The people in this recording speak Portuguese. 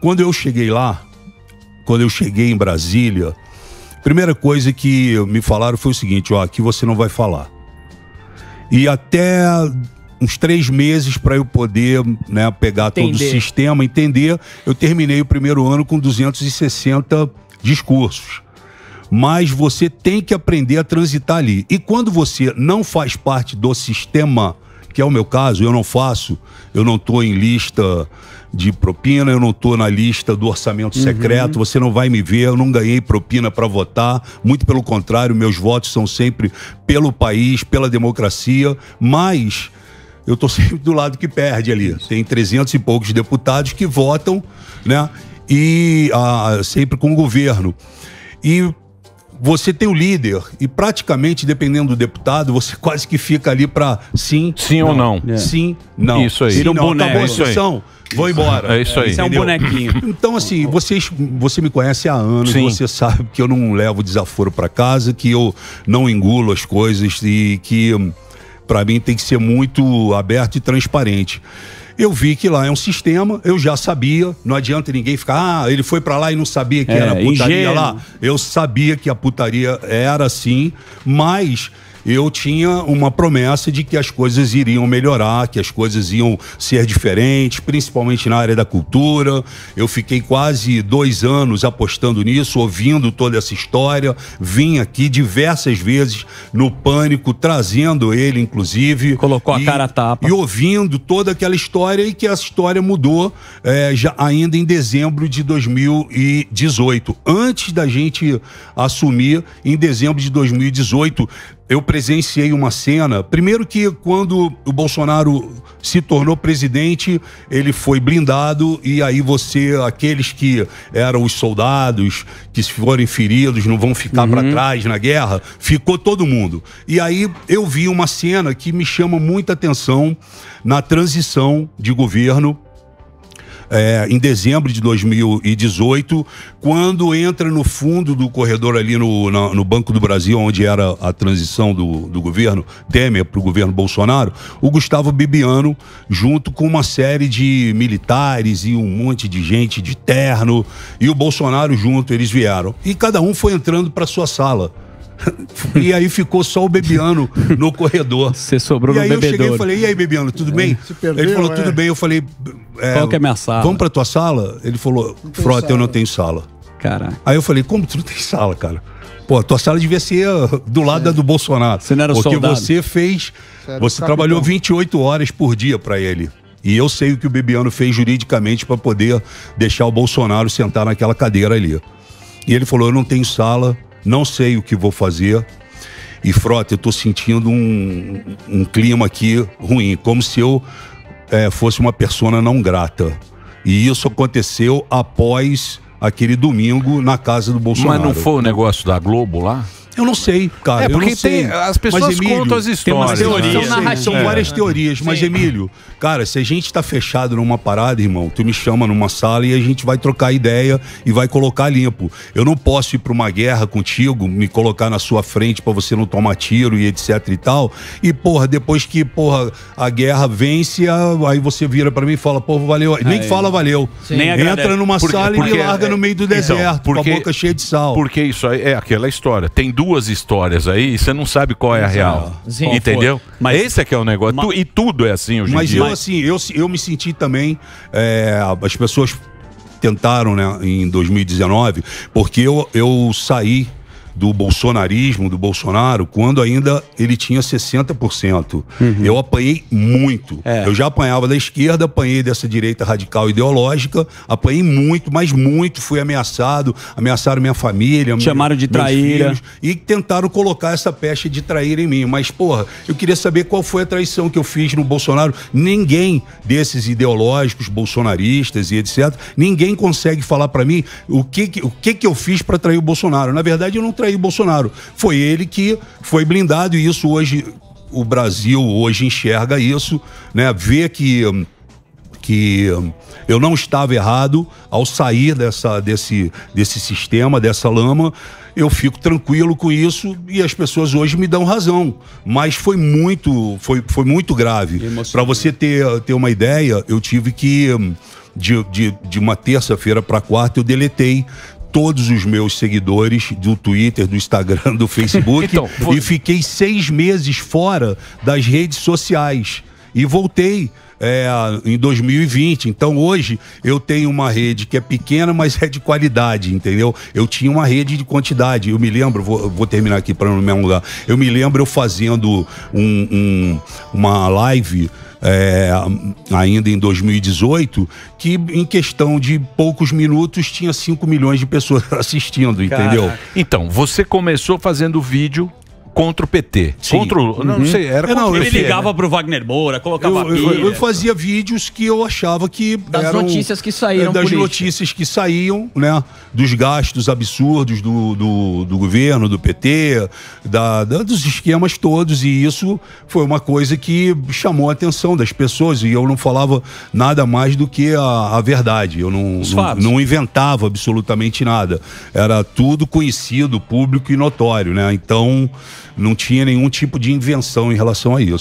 Quando eu cheguei lá, quando eu cheguei em Brasília, a primeira coisa que me falaram foi o seguinte: ó, aqui você não vai falar. E até uns três meses para eu poder né, pegar todo o Entender. sistema, entender, eu terminei o primeiro ano com 260 discursos. Mas você tem que aprender a transitar ali. E quando você não faz parte do sistema, que é o meu caso, eu não faço, eu não estou em lista de propina, eu não estou na lista do orçamento secreto, você não vai me ver, eu não ganhei propina para votar, muito pelo contrário, meus votos são sempre pelo país, pela democracia, mas eu estou sempre do lado que perde ali. Tem 300 e poucos deputados que votam, né? E ah, sempre com o governo. E você tem o líder e praticamente, dependendo do deputado, você quase que fica ali para sim, Sim ou não? É. sim, não. Isso aí. Sim, um não. boneco, Acabou a é isso aí. vou embora. É isso aí. Isso é um bonequinho. Então, assim, vocês, você me conhece há anos, Sim. você sabe que eu não levo desaforo para casa, que eu não engulo as coisas e que, para mim, tem que ser muito aberto e transparente. Eu vi que lá é um sistema, eu já sabia, não adianta ninguém ficar, ah, ele foi para lá e não sabia que É, era putaria ingênuo. lá. Eu sabia que a putaria era assim, mas eu tinha uma promessa de que as coisas iriam melhorar, que as coisas iam ser diferentes, principalmente na área da cultura. Eu fiquei quase dois anos apostando nisso, ouvindo toda essa história. Vim aqui diversas vezes no Pânico, trazendo ele, inclusive. Colocou a E- cara a tapa. E ouvindo toda aquela história e que essa história mudou é, já ainda em dezembro de 2018. Antes da gente assumir, em dezembro de 2018, eu presenciei uma cena. Primeiro que quando o Bolsonaro se tornou presidente, ele foi blindado e aí você, aqueles que eram os soldados, que se forem feridos, não vão ficar para trás na guerra, ficou todo mundo. E aí eu vi uma cena que me chama muita atenção na transição de governo é, em dezembro de 2018, quando entra no fundo do corredor ali no, na- no Banco do Brasil, onde era a transição do, do governo Temer para o governo Bolsonaro, o Gustavo Bibiano, junto com uma série de militares e um monte de gente de terno, e o Bolsonaro junto, eles vieram. E cada um foi entrando para sua sala. E aí ficou só o Bebiano no corredor. Você sobrou e no aí eu cheguei bebedouro. e falei, e aí, Bebiano, tudo bem? se perderam, ele falou, é. tudo bem. Eu falei, é, Qual que é a minha sala? Vamos pra tua sala? Ele falou, Frota, eu não tenho sala. Caralho. Aí eu falei, como tu não tem sala, cara? Pô, tua sala devia ser uh, do lado da do Bolsonaro. Você não era o Porque soldado? você fez. Você Você trabalhou capitão. 28 horas por dia pra ele. E eu sei o que o Bebiano fez juridicamente pra poder deixar o Bolsonaro sentar naquela cadeira ali. E ele falou: Eu não tenho sala, não sei o que vou fazer. E Frota, eu tô sentindo um, um clima aqui ruim, como se eu eh, fosse uma persona não grata. E isso aconteceu após aquele domingo na casa do Bolsonaro. Mas não foi o negócio da Globo lá? Eu não sei, cara. É, eu porque não sei. tem- as pessoas Mas, Emílio, contam as tem umas histórias. teorias, né? São, É. várias teorias, mas Emílio, cara, se a gente tá fechado numa parada, irmão, tu me chama numa sala e a gente vai trocar ideia e vai colocar limpo. Eu não posso ir pra uma guerra contigo, me colocar na sua frente pra você não tomar tiro e etc e tal. E, porra, depois que, porra, a guerra vence, aí você vira pra mim e fala, porra, valeu. Nem Aí. fala valeu. Nem agradece. Entra numa Porque- sala e porque- me larga no meio do então, deserto, porque- com a boca cheia de sal. Porque isso aí é aquela história. Tem duas histórias aí e você não sabe qual é a real. Sim. Entendeu? Mas- Esse é que é o negócio. Mas- e tudo é assim hoje em Mas dia. eu, assim, eu, eu me senti também. é, as pessoas tentaram, né, em 2019, porque eu, eu saí do bolsonarismo, do Bolsonaro, quando ainda ele tinha 60%. Eu apanhei muito. É. Eu já apanhava da esquerda, apanhei dessa direita radical ideológica, apanhei muito, mas muito. Fui ameaçado, ameaçaram minha família. Chamaram de traíra. filhos, e tentaram colocar essa peste de trair em mim. Mas, porra, eu queria saber qual foi a traição que eu fiz no Bolsonaro. Ninguém desses ideológicos, bolsonaristas e etc., ninguém consegue falar pra mim o que, o que, que eu fiz pra trair o Bolsonaro. Na verdade, eu não traí o Bolsonaro. Foi ele que foi blindado e isso hoje. O Brasil hoje enxerga isso, né? Vê que que eu não estava errado ao sair dessa, desse, desse sistema, dessa lama. Eu fico tranquilo com isso e as pessoas hoje me dão razão. Mas foi muito, foi, foi muito grave. Para você ter, ter uma ideia, eu tive que de, de, de uma terça-feira para quarta, eu deletei todos os meus seguidores do Twitter, do Instagram, do Facebook. Então, e fiquei seis meses fora das redes sociais e voltei é, em 2020. Então hoje eu tenho uma rede que é pequena, mas é de qualidade, entendeu? Eu tinha uma rede de quantidade. Eu me lembro, vou, vou terminar aqui para no mesmo lugar. Eu me lembro eu fazendo um, um, uma live. É, ainda em 2018, que em questão de poucos minutos tinha 5 milhões de pessoas assistindo, entendeu? Então, você começou fazendo vídeo contra o PT. Sim. Contra o, uhum. não, sei, era é, não, Ele ligava né? pro Wagner Moura, colocava eu, eu, eu, fazia vídeos que eu achava que das eram, notícias que saíram das notícias que saíam, né, dos gastos absurdos do, do, do governo, do PT, da, da, dos esquemas todos e isso foi uma coisa que chamou a atenção das pessoas e eu não falava nada mais do que a, a verdade. Eu não, não, não inventava absolutamente nada. Era tudo conhecido, público e notório, né? Então não tinha nenhum tipo de invenção em relação a isso.